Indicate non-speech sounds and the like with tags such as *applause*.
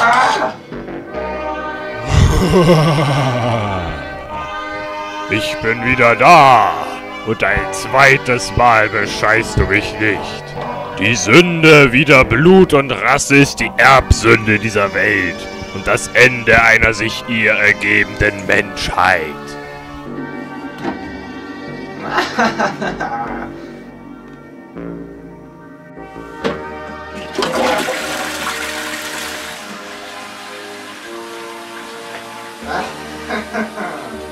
*laughs* Ich bin wieder da. Und ein zweites Mal bescheißt du mich nicht. Die Sünde wider Blut und Rasse ist die Erbsünde dieser Welt und das Ende einer sich ihr ergebenden Menschheit. *laughs* 啊？哈哈哈